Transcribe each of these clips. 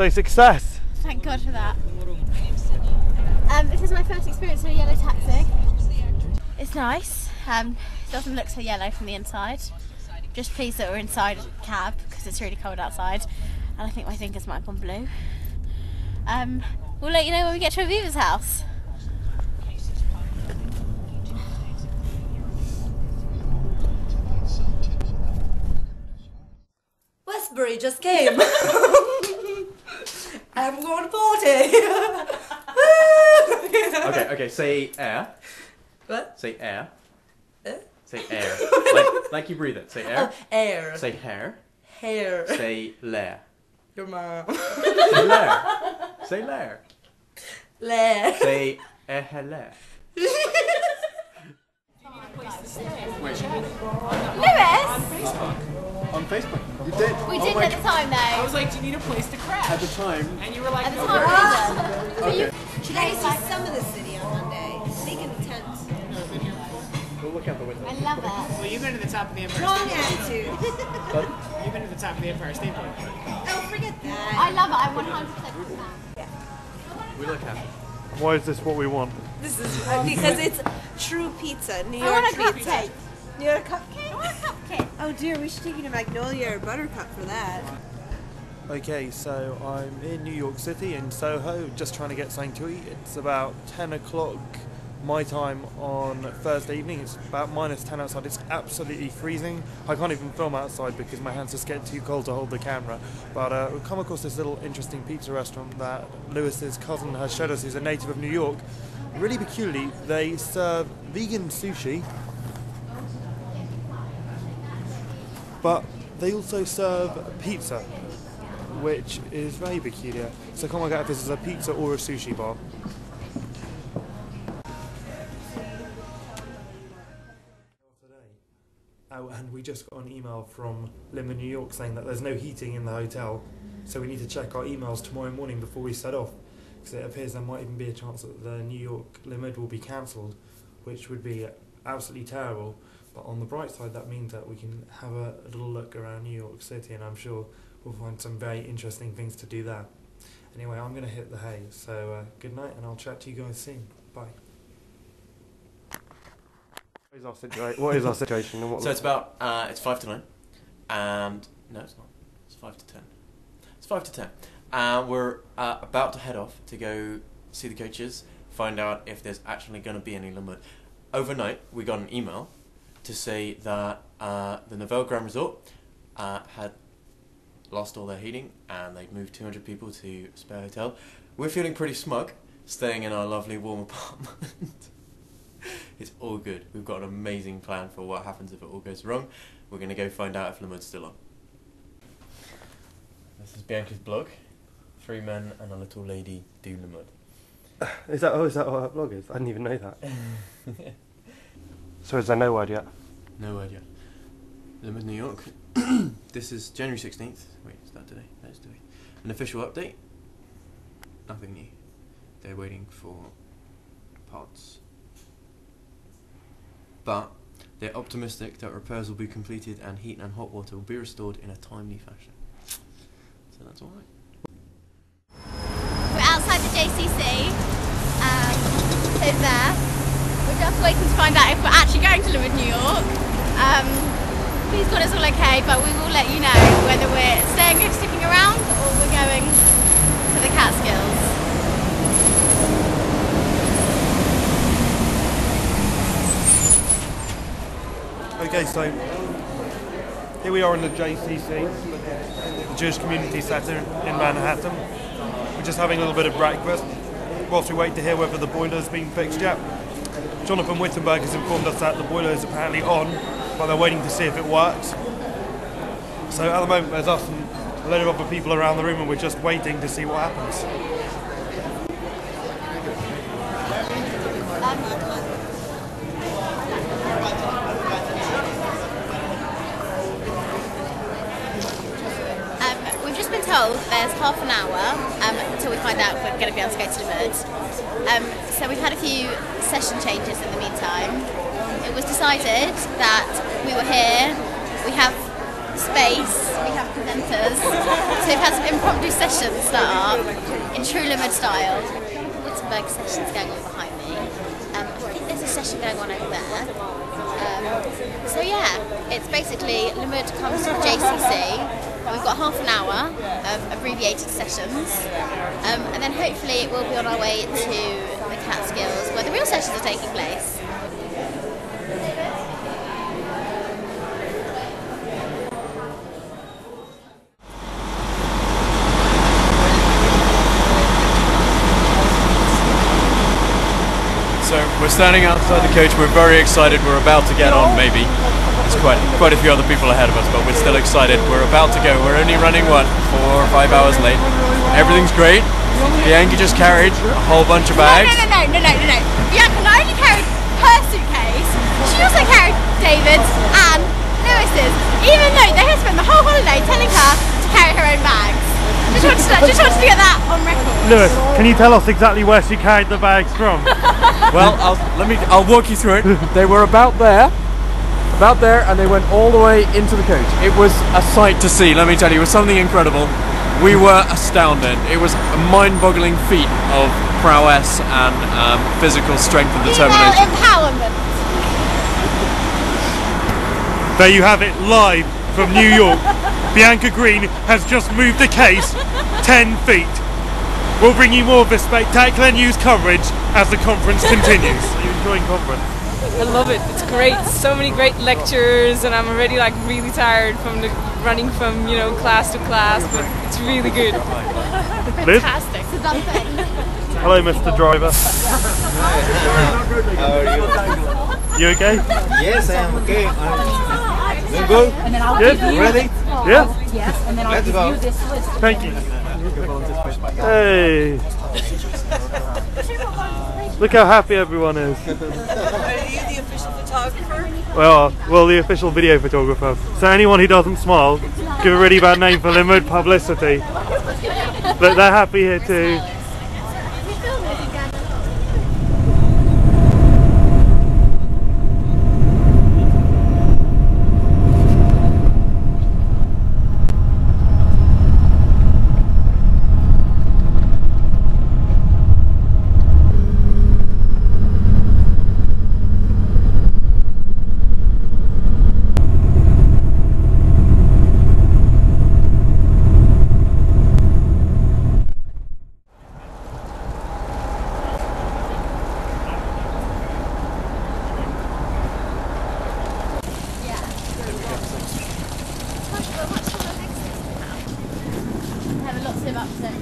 So success. Thank God for that. Um, this is my first experience in a yellow taxi. It's nice. Um, it doesn't look so yellow from the inside. Just pleased that we're inside a cab because it's really cold outside, and I think my fingers might have gone blue. Um, we'll let you know when we get to Aviva's house. Westbury just came. I'm going to party. Okay, okay, say air. What? Say air. Eh? Say air. like, like you breathe it. Say air. Oh, air. Say hair. Hair. Say lair. Your mom. Say lair. Say lair. Lair. Say eh lair. Lewis, On Facebook. You did. we oh didn't at the time though. I was like, do you need a place to crash? At the time. And you were like, At the no, time, we're- we didn't. Okay. Should I see some of the city on Monday? Taking the tent. We'll look out the window. I love it. Well, you've been to the top of the Empire Wrong State attitude. Building. You've been to the top of the Empire State Building. oh, forget that. I love it. I'm 100% for that. We look happy. Why is this what we want? This is because it's true pizza. New York I want a pizza. cupcake. New York cupcake. I want a cupcake. Oh dear, we should take you to Magnolia or Buttercup for that. Okay, so I'm in New York City in Soho, just trying to get something to eat. It's about 10 o'clock my time on Thursday evening. It's about minus 10 outside. It's absolutely freezing. I can't even film outside because my hands just get too cold to hold the camera. But uh, we've come across this little interesting pizza restaurant that Lewis's cousin has showed us, who's a native of New York. Really peculiarly, they serve vegan sushi, but they also serve pizza which is very peculiar. So can't work out if this is a pizza or a sushi bar. Oh, and we just got an email from Limmud, New York saying that there's no heating in the hotel, so we need to check our emails tomorrow morning before we set off, because it appears there might even be a chance that the New York Limmud will be cancelled, which would be absolutely terrible. But on the bright side, that means that we can have a, a little look around New York City, and I'm sure we'll find some very interesting things to do there. Anyway, I'm going to hit the hay, so uh, good night, and I'll chat to you guys soon. Bye. What is our, situa- what is our situation? And what So it's about uh, it's five to nine, and no, it's not. It's five to ten. It's five to ten. Uh, we're uh, about to head off to go see the coaches, find out if there's actually going to be any Limmud. Overnight, we got an email to say that uh, the Nevele Grand Resort uh, had lost all their heating and they'd moved 200 people to a spare hotel. We're feeling pretty smug, staying in our lovely warm apartment. it's all good. We've got an amazing plan for what happens if it all goes wrong. We're going to go find out if Limmud's still on. This is Bianca's blog. Three men and a little lady do Lamud. Is that, oh, is that what our blog is? I didn't even know that. so is there no word yet? No word yet. Limmud, New York. this is January 16th. Wait, is that today? That's today. An official update. Nothing new. They're waiting for parts. But they're optimistic that repairs will be completed and heat and hot water will be restored in a timely fashion. So that's alright. We're outside the JCC. Um, so there. Waiting to find out if we're actually going to live in New York. Um, please God it's all okay, but we will let you know whether we're staying and sticking around or we're going to the Catskills. Okay, so here we are in the JCC, the Jewish Community Centre in Manhattan. We're just having a little bit of breakfast whilst we wait to hear whether the boiler has been fixed yet. Jonathan Wittenberg has informed us that the boiler is apparently on, but they're waiting to see if it works. So at the moment, there's us and a load of other people around the room, and we're just waiting to see what happens. Um, we've just been told there's half an hour um, until we find out if we're going to be able to go to the mood. Um, so we've had a few session changes in the meantime. It was decided that we were here, we have space, we have presenters so we've had some impromptu sessions that are in true Limmud style. Wittenberg sessions going on behind me. Um, I think there's a session going on over there. Um, so yeah, it's basically Limmud comes the JCC. We've got half an hour of abbreviated sessions, um, and then hopefully we'll be on our way to Where the real sessions are taking place. So we're standing outside the coach. We're very excited. We're about to get on. Maybe there's quite quite a few other people ahead of us, but we're still excited. We're about to go. We're only running what four or five hours late. Everything's great. Bianca just carried a whole bunch of bags. No, no, no, no, no, no, no. Bianca not only carried her suitcase, she also carried David's and Lewis's, even though they had spent the whole holiday telling her to carry her own bags. Just wanted to, just wanted to get that on record. Lewis, can you tell us exactly where she carried the bags from? Well, I'll, let me. I'll walk you through it. They were about there, about there, and they went all the way into the coach. It was a sight to see. Let me tell you, it was something incredible. We were astounded. It was a mind-boggling feat of prowess and um, physical strength and Female determination. empowerment. There you have it, live from New York. Bianca Green has just moved the case 10 feet. We'll bring you more of this spectacular news coverage as the conference continues. Are you enjoying conference? I love it. It's great. So many great lectures, and I'm already like really tired from the running from you know class to class, but it's really good. Fantastic. It's a done thing. Hello, Mr. Driver. How are you? You okay? Yes, I am okay. I'm doing good. Good? Ready? Yeah? Yes, and then I'll Let's give go. you this list. Thank you. Hey. Look how happy everyone is. photographer? Well, well, the official video photographer. So anyone who doesn't smile, give a really bad name for Limmud publicity. But they're happy here too. Have a lot of upset.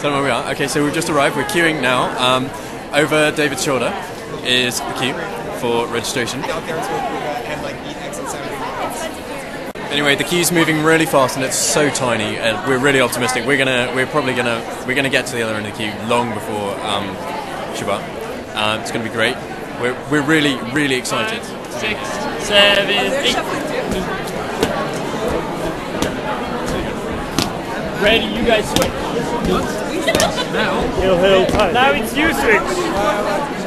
Tell them where we are. Okay, so we've just arrived. We're queuing now. Um, over David's shoulder is the queue for registration. Anyway, the queue's moving really fast and it's so tiny, and we're really optimistic. We're gonna, we're probably gonna, we're gonna get to the other end of the queue long before um, Shabbat. Um, it's gonna be great. We're, we're really, really excited. six, seven, eight. Ready, you guys switch. Hill, hill. Now it's you switch.